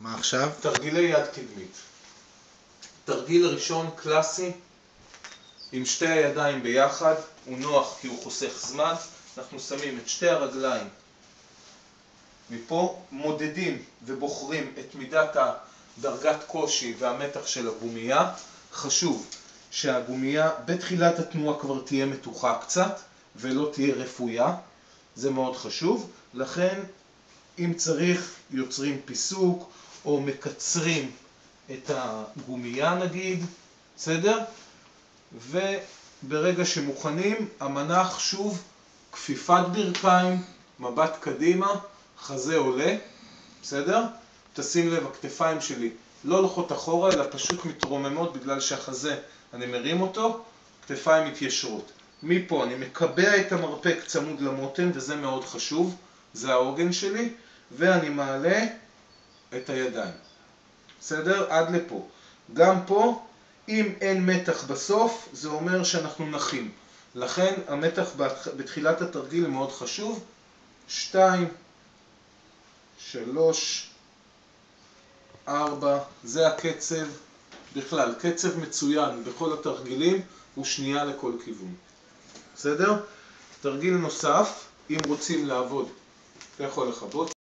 מה עכשיו? תרגילי יד קדמית. תרגיל ראשון קלאסי עם שתי הידיים ביחד, הוא נוח כי הוא חוסך זמן, אנחנו שמים את שתי הרגליים מפה, מודדים ובוחרים את מידת הדרגת קושי והמתח של הגומייה. חשוב שהגומייה בתחילת התנועה כבר תהיה מתוחה קצת ולא תהיה רפויה, זה מאוד חשוב, לכן אם צריך יוצרים פיסוק או מקצרים את הגומייה נגיד, בסדר? וברגע שמוכנים, המנח שוב, כפיפת ברכיים, מבט קדימה, חזה עולה, בסדר? תשים לב, הכתפיים שלי לא הולכות אחורה, אלא פשוט מתרוממות בגלל שהחזה, אני מרים אותו, כתפיים מתיישרות. מפה אני מקבע את המרפק צמוד למותן, וזה מאוד חשוב, זה העוגן שלי, ואני מעלה את הידיים. בסדר? עד לפה. גם פה, אם אין מתח בסוף, זה אומר שאנחנו נחים. לכן המתח בתחילת התרגיל מאוד חשוב. שתיים, שלוש, ארבע, זה הקצב. בכלל, קצב מצוין בכל התרגילים הוא שנייה לכל כיוון. בסדר? תרגיל נוסף, אם רוצים לעבוד, אתה יכול לכבות.